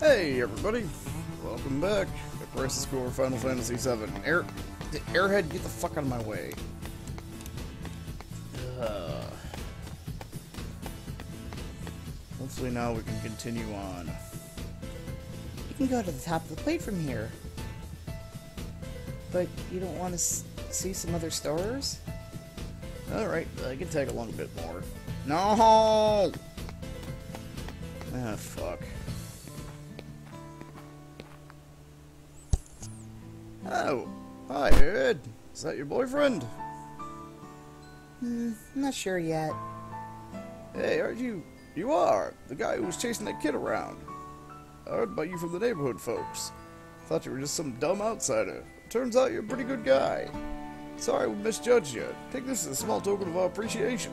Hey everybody, welcome back to Crisis Core Final Fantasy VII. Air, the Airhead, get the fuck out of my way. Uh, hopefully now we can continue on. You can go to the top of the plate from here. But you don't want to see some other stars? Alright, I can take along a bit more. No! Ah, fuck. Oh, hi, Ed. Is that your boyfriend? Hmm, not sure yet. Hey, aren't you? You are the guy who was chasing that kid around. I heard about you from the neighborhood folks. Thought you were just some dumb outsider. Turns out you're a pretty good guy. Sorry we misjudged you. Take this as a small token of our appreciation.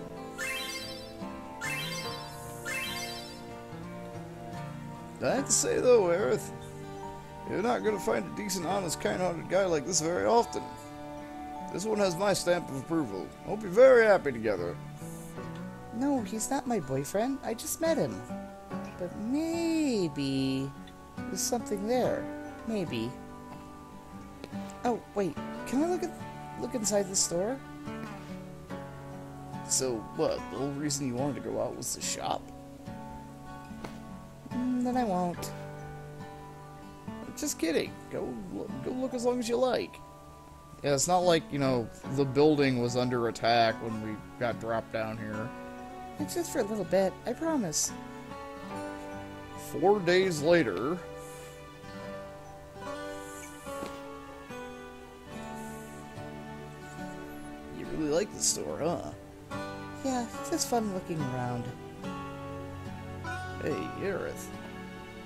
I have to say though, Aerith, you're not gonna find a decent, honest, kind-hearted guy like this very often. This one has my stamp of approval. Hope you're very happy together. No, he's not my boyfriend. I just met him. But maybe there's something there. Maybe. Oh, wait. Can I look at look inside the store? So, what? The whole reason you wanted to go out was the shop? Mm, then I won't. Just kidding. Go, go look as long as you like. Yeah, it's not like, you know, the building was under attack when we got dropped down here. It's just for a little bit, I promise. Four days later... You really like the store, huh? Yeah, it's just fun looking around. Hey, Aerith.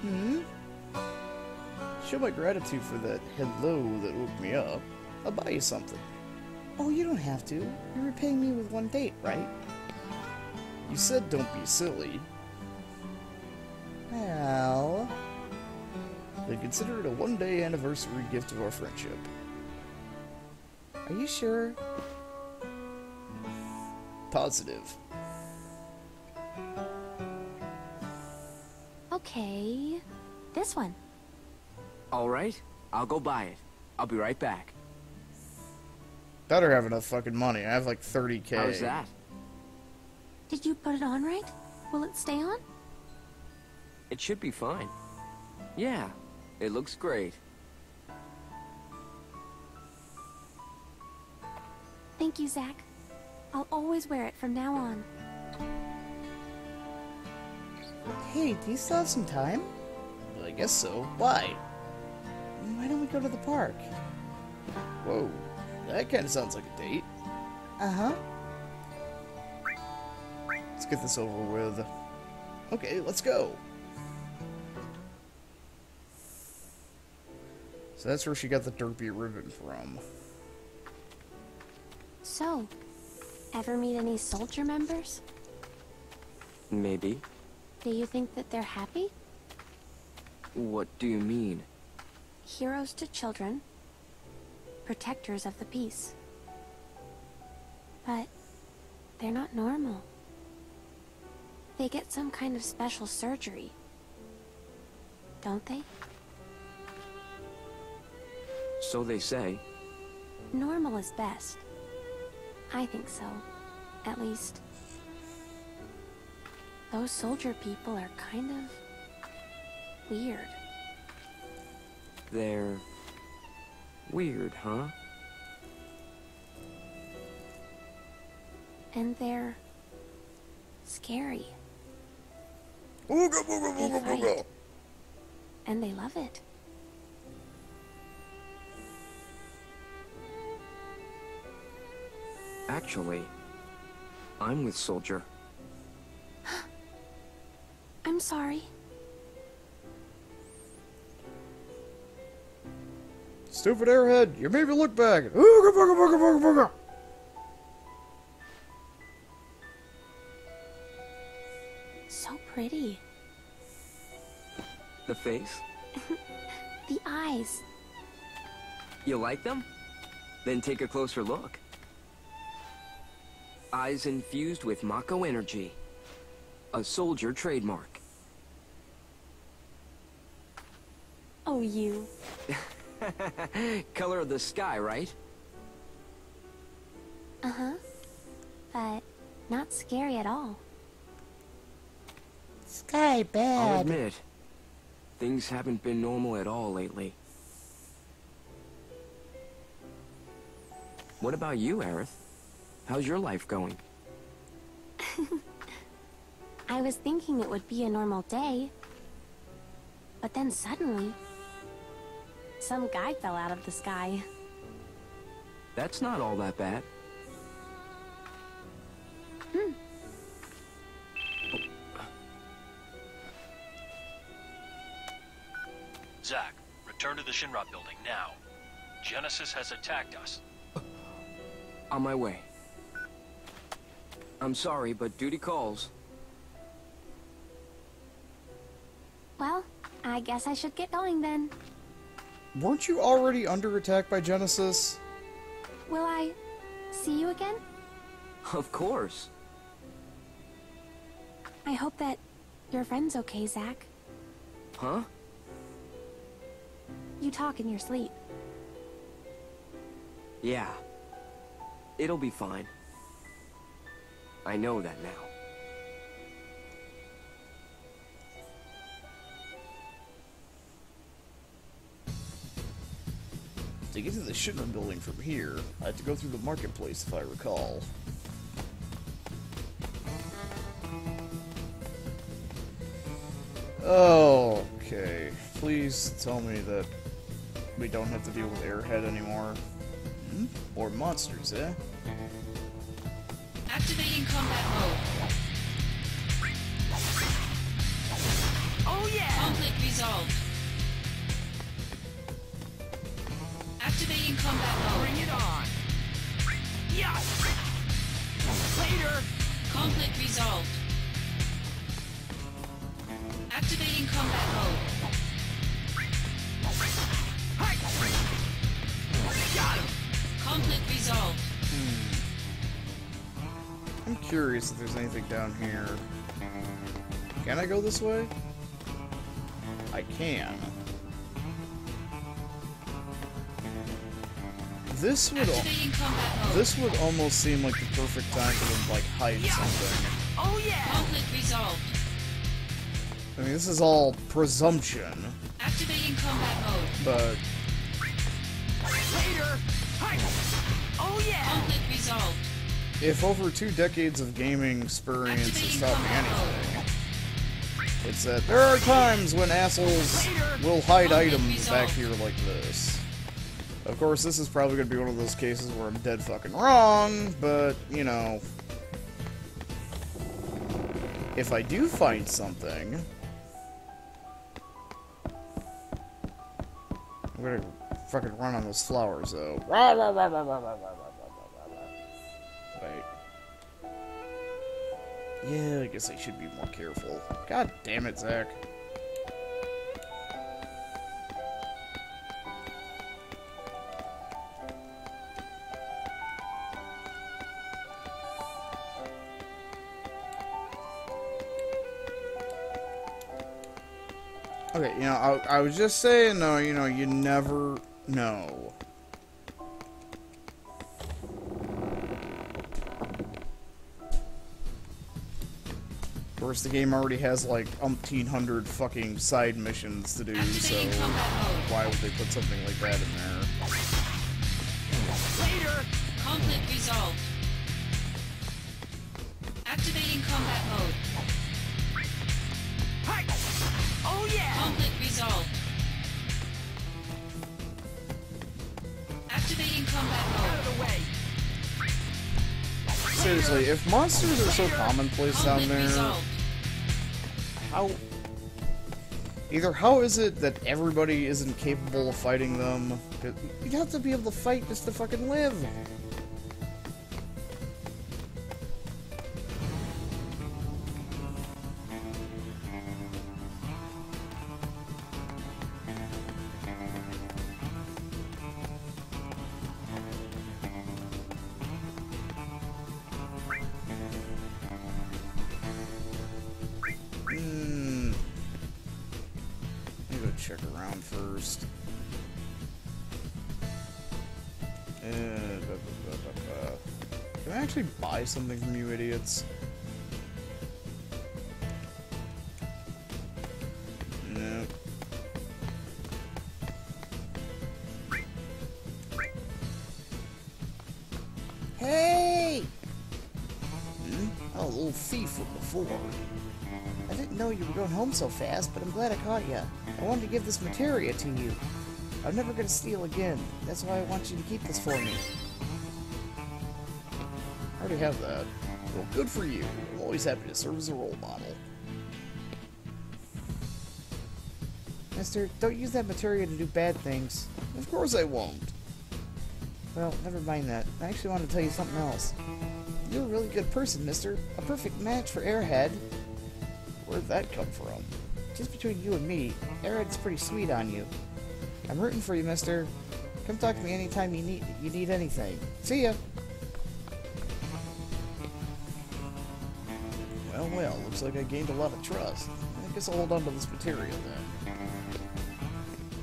Hmm? Show my gratitude for that hello that woke me up. I'll buy you something. Oh, you don't have to. You're repaying me with one date, right? You said don't be silly. Well... Then consider it a one-day anniversary gift of our friendship. Are you sure? Positive. Okay. This one. Alright, I'll go buy it. I'll be right back. Better have enough fucking money. I have like 30k. How's that? Did you put it on right? Will it stay on? It should be fine. Yeah, it looks great. Thank you, Zack. I'll always wear it from now on. Hey, do you still have some time? I guess so. Why? Why don't we go to the park? Whoa, that kind of sounds like a date. Uh-huh. Let's get this over with. Okay, let's go. So that's where she got the derpy ribbon from. So, ever meet any soldier members? Maybe. Do you think that they're happy? What do you mean? Heroes to children. Protectors of the peace. But they're not normal. They get some kind of special surgery. Don't they? So they say. Normal is best. I think so. At least. Those soldier people are kind of... weird. They're... weird, huh? And they're... scary. Ooga booga They booga booga. fight. And they love it. Actually, I'm with Soldier. I'm sorry. Stupid airhead, you made me look bad. Ooga booga booga booga booga. So pretty. The face? The eyes. You like them? Then take a closer look. Eyes infused with Mako energy. A soldier trademark. Oh, you. Color of the sky, right? Uh-huh. But not scary at all. Sky bad. I'll bad. admit, things haven't been normal at all lately. What about you, Aerith? How's your life going? I was thinking it would be a normal day. But then suddenly, some guy fell out of the sky. That's not all that bad. Hmm. Zack, return to the Shinra building now. Genesis has attacked us. On my way. I'm sorry, but duty calls. Well, I guess I should get going then. Weren't you already under attack by Genesis? Will I see you again? Of course. I hope that your friend's okay, Zack. Huh? You talk in your sleep. Yeah. It'll be fine. I know that now. To get to the Shinra building from here, I had to go through the marketplace if I recall. Okay, please tell me that we don't have to deal with Airhead anymore. Hmm? Or monsters, eh? Activating combat mode. Oh yeah! Conflict resolved. Activating combat mode. Bring it on! Yeah! Later! Conflict resolved. Activating combat mode. Hi! Got him! Conflict resolved. Hmm. I'm curious if there's anything down here. Can I go this way? I can. This would al- Activating combat mode. this would almost seem like the perfect time for them to like hide something. Oh yeah! Conflict resolved. I mean, this is all presumption, Activating combat mode. but Later! Oh yeah! Conflict resolved. if over two decades of gaming experience has taught me anything, it's that there are times when assholes will hide items back here like this. Of course, this is probably going to be one of those cases where I'm dead fucking wrong, but, you know... If I do find something... I'm gonna fucking run on those flowers, though. Wait. Yeah, I guess I should be more careful. God damn it, Zack. I, I was just saying, though, you know, you never know. Of course, the game already has like umpteen hundred fucking side missions to do, so Activating combat mode. why would they put something like that in there? Later! Conflict resolved. Activating combat mode. Oh yeah! Conflict resolved. Activating combat Out of the way! Seriously, if monsters are so commonplace down there, how... Either how is it that everybody isn't capable of fighting them? You'd have to be able to fight just to fucking live. Check around first. Uh. Can I actually buy something from you idiots? So fast, but I'm glad I caught you. I wanted to give this materia to you. I'm never gonna steal again. That's why I want you to keep this for me. I already have that. Well, good for you. I'm always happy to serve as a role model. Mister, don't use that materia to do bad things. Of course I won't. Well, never mind that. I actually want to tell you something else. You're a really good person, mister. A perfect match for Airhead. Where'd that come from? Just between you and me, Airhead's pretty sweet on you. I'm rooting for you, mister. Come talk to me anytime you need you need anything. See ya. Well, well, looks like I gained a lot of trust. I guess I'll hold on to this materia then.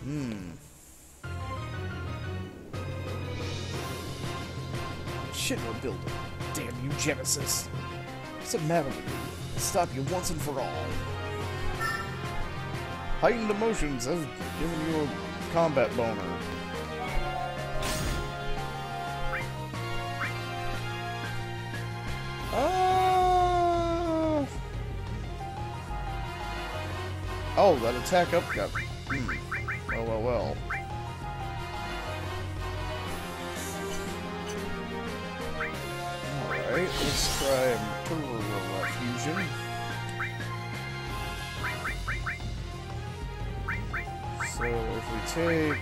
Hmm. Shit, we're building. Damn you, Genesis. What's the matter with you? Stop you once and for all. Heightened emotions have given you a combat boner. Oh. Oh, that attack up got. Hmm. Well, well, well. Alright, let's try Materia uh, Fusion. So if we take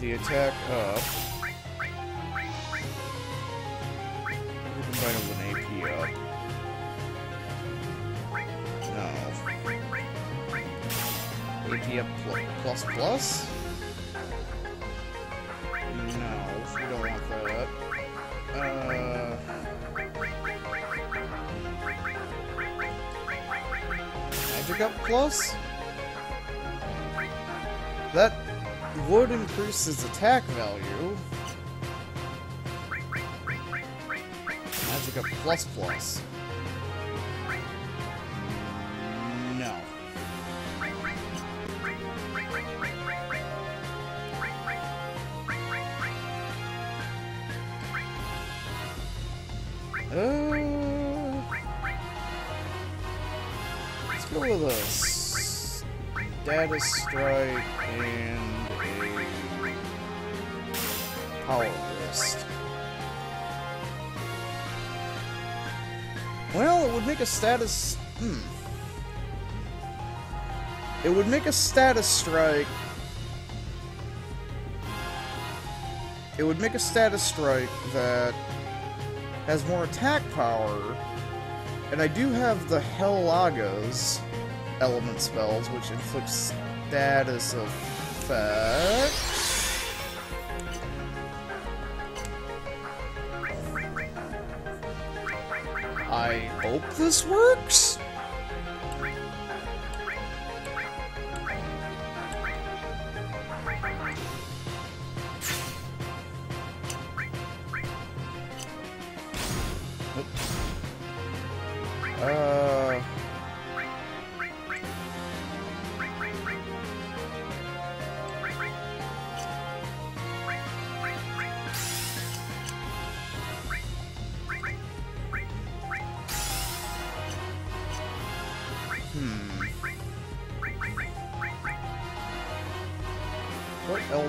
the attack up, we combine it with an AP up. No. AP up pl plus plus? Plus? That would increase his attack value. Magic up plus plus. Status strike and a power wrist. Well, it would make a status. Hmm. It would make a status strike. It would make a status strike that has more attack power, and I do have the Hellaga's element spells, which inflict status effects. I hope this works.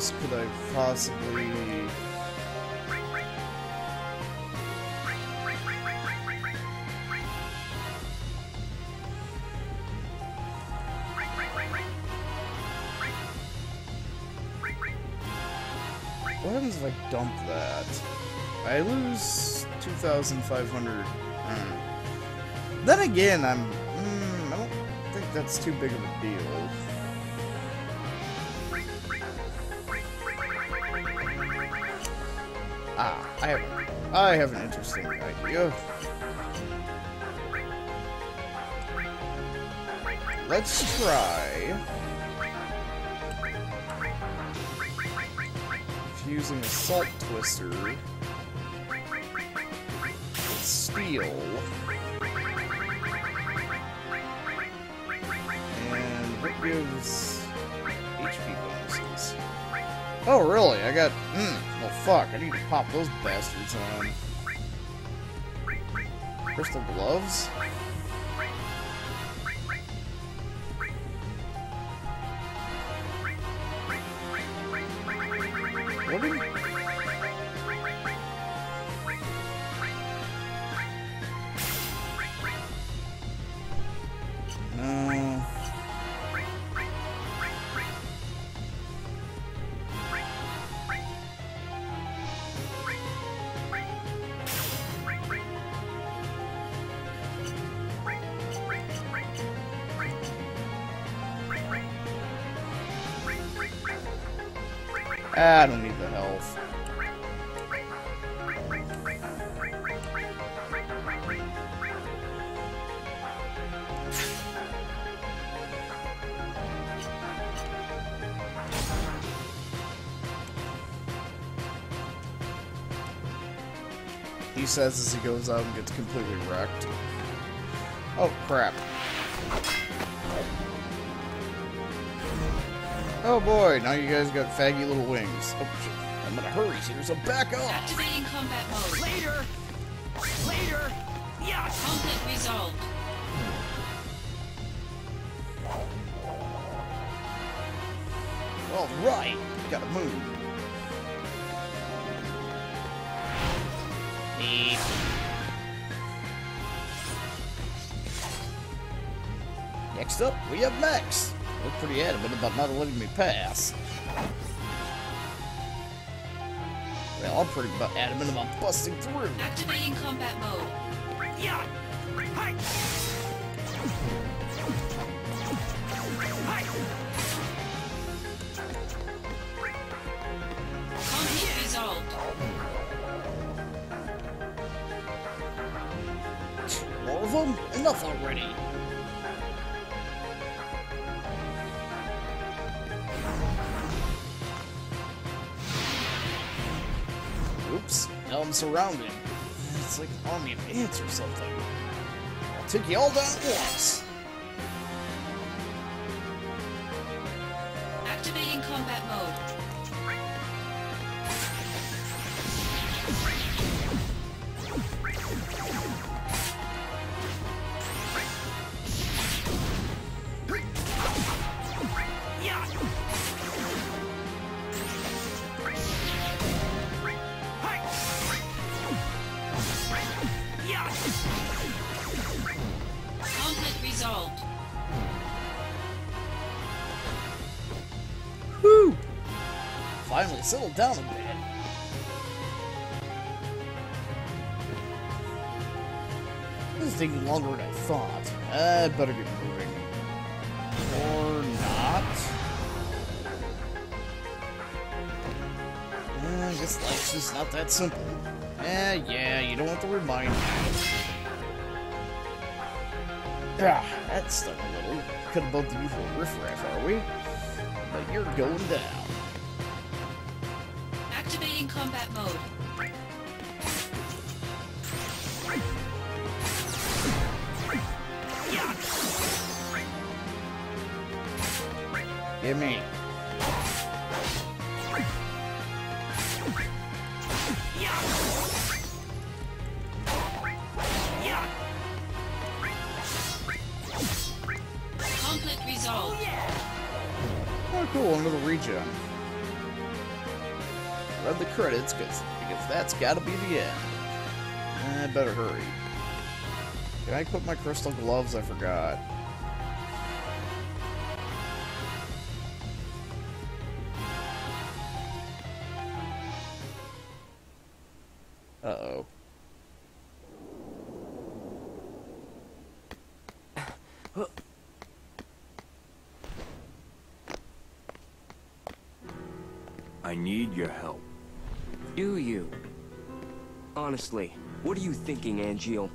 Else could I possibly... What happens if I dump that? I lose 2,500. Hmm. Then again, I'm. Mm, I don't think that's too big of a deal. Ah, I have. I have an interesting idea. let's try fusing a salt twister with steel. And what gives HP? Oh, really? I got. Mm, well, fuck. I need to pop those bastards on. Crystal gloves? He says as he goes out and gets completely wrecked. Oh, crap. Oh boy, now you guys got faggy little wings. Oh shit, I'm in a hurry here, so back off! Activating combat mode. Later! Later! Yeah! Conflict resolved. Alright, gotta move. Next up, we have Max. They're pretty adamant about not letting me pass. Well, I'm pretty adamant about busting through. Activating combat mode. Yeah! Hi! Hi! Conflict resolved. More of them? Enough already. I'm surrounded. It's like an army of ants or something. I'll take you all down at once. Settled down a bit. This is taking longer than I thought. I better get moving. Or not. Uh, I guess life's just not that simple. Eh, yeah, you don't want to remind me. Ah, that stung a little. Have bumped the usual riffraff, are we? But you're going down. Combat mode. Give me. Conflict resolved. Oh, cool, another regen. The credits, cause, because that's gotta be the end. I better hurry. Can I equip my crystal gloves? I forgot. Uh-oh. I need your help. Do you? Honestly, what are you thinking, Angeal?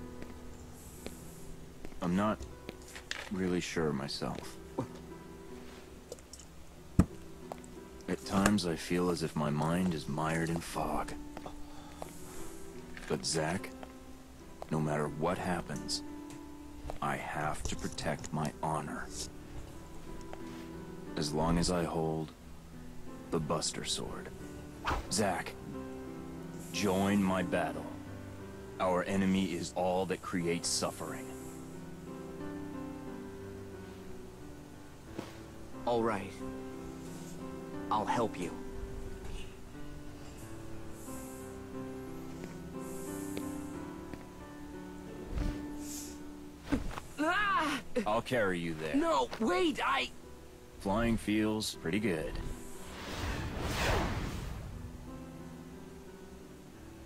I'm not really sure myself. At times I feel as if my mind is mired in fog. But Zack, no matter what happens, I have to protect my honor. As long as I hold the Buster Sword. Zack, join my battle. Our enemy is all that creates suffering. All right. I'll help you. Ah! I'll carry you there. No, wait, I... Flying feels pretty good.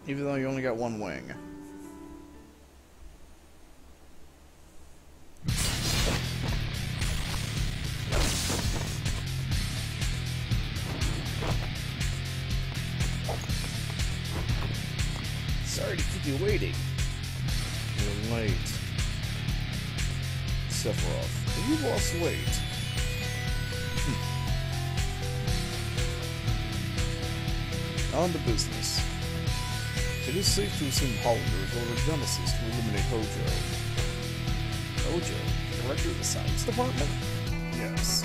Even though you only got one wing. Sorry to keep you waiting. You're late. Sephiroth, you lost weight. Assume Hollander ordered Genesis to eliminate Hojo. Hojo? Director of the Science Department? Yes.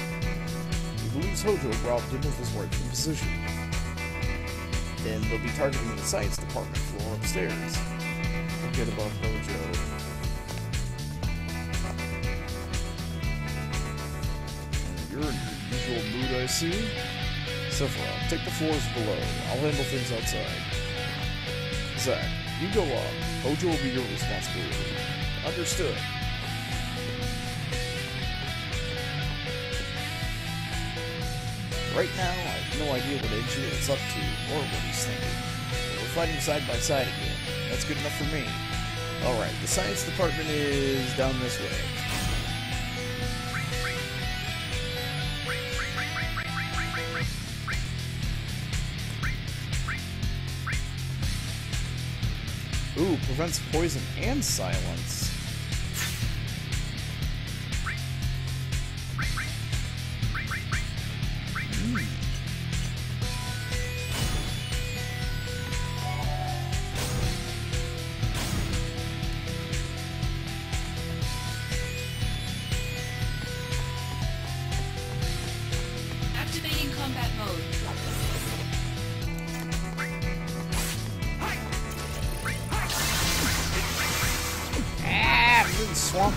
He believes Hojo robbed him of his rightful position. Then they'll be targeting the Science Department floor upstairs. Forget about Hojo. You're in your usual mood, I see. Sephiroth, take the floors below. I'll handle things outside. Zack, you go up. Hojo will be your responsibility. Understood. Right now, I have no idea what Angeal is up to or what he's thinking. But we're fighting side by side again. That's good enough for me. Alright, the science department is down this way. Prevents poison and silence.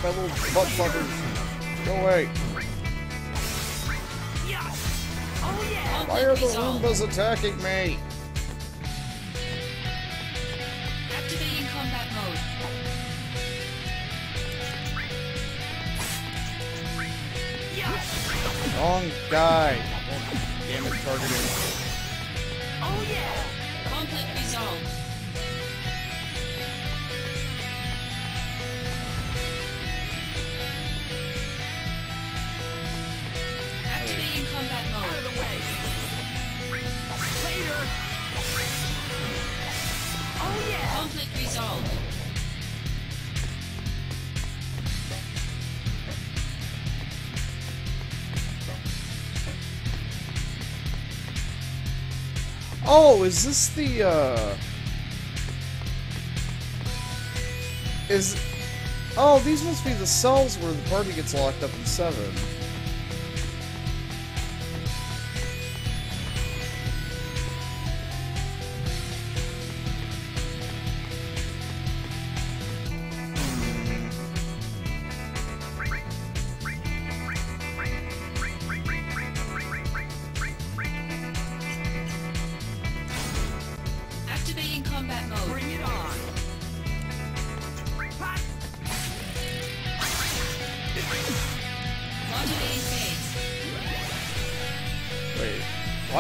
By little butt fuckers. Go away. Why are the. Roombas attacking me? Activating combat mode. Wrong guy. Damn it, targeting. Oh, Conflict resolved. Oh, is this the, uh... Is... Oh, these must be the cells where the party gets locked up in 7.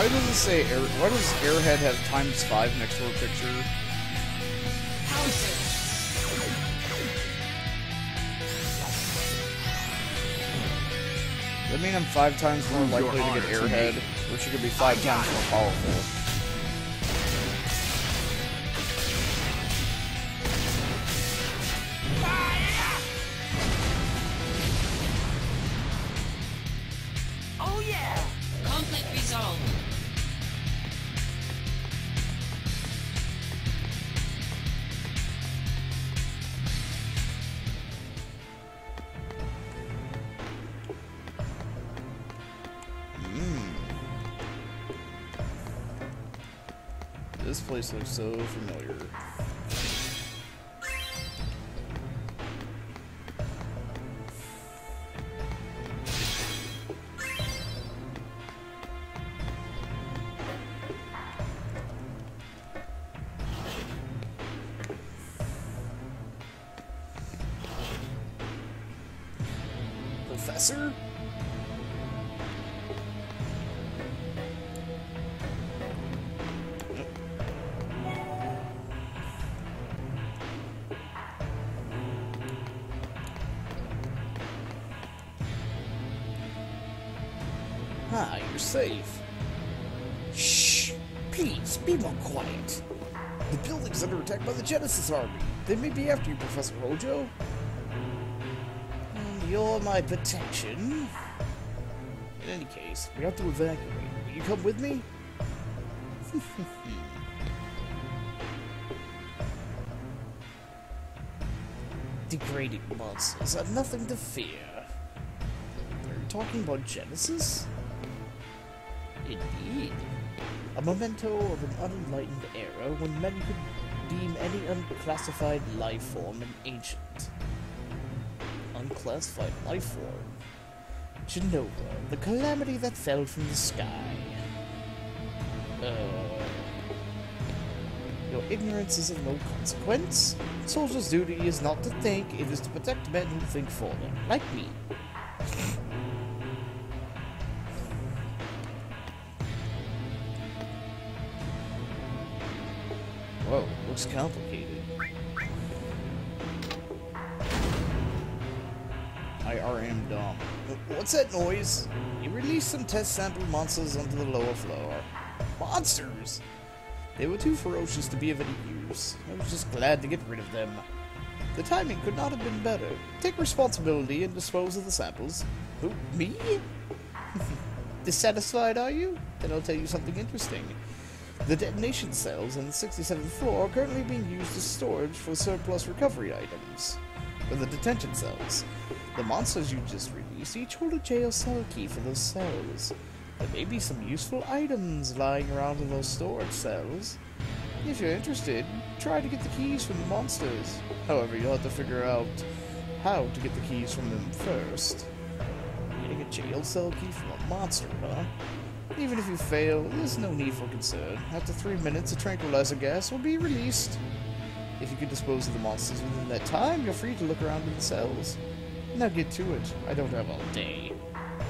Why does it say air... Why does Airhead have times 5 next to her picture? Does that mean I'm 5 times more likely to get honor to me. Airhead? Or she could be 5 times more powerful? This place looks so familiar. Safe. Shh! Please, be more quiet. The building's under attack by the Genesis Army. They may be after you, Professor Hojo. Hmm, you're my protection. In any case, we have to evacuate. Will you come with me? Degrading monsters have nothing to fear. Are you talking about Genesis? Indeed. A memento of an unenlightened era when men could deem any unclassified life form an ancient. Unclassified life form? Jenova, the calamity that fell from the sky. Uh, your ignorance is of no consequence. Soldier's duty is not to think, it is to protect men who think for them, like me. Looks complicated. IRM dumb. What's that noise? You released some test sample monsters onto the lower floor. Monsters? They were too ferocious to be of any use. I was just glad to get rid of them. The timing could not have been better. Take responsibility and dispose of the samples. Who? Me? Dissatisfied, are you? Then I'll tell you something interesting. The detonation cells on the 67th floor are currently being used as storage for surplus recovery items. For the detention cells, the monsters you just released each hold a jail cell key for those cells. There may be some useful items lying around in those storage cells. If you're interested, try to get the keys from the monsters. However, you'll have to figure out how to get the keys from them first. Getting a jail cell key from a monster, huh? Even if you fail, there's no need for concern. After three minutes, a tranquilizer gas will be released. If you can dispose of the monsters within that time, you're free to look around in the cells. Now get to it. I don't have all day.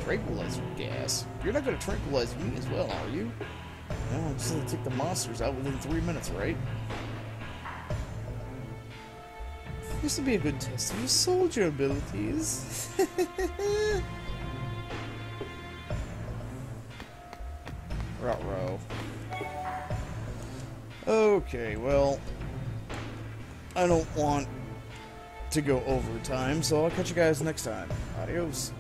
Tranquilizer gas? You're not going to tranquilize me as well, are you? No, I'm just going to take the monsters out within three minutes, right? This would be a good test of your soldier abilities. Ruh-roh. Okay, well, I don't want to go overtime, so I'll catch you guys next time. Adios.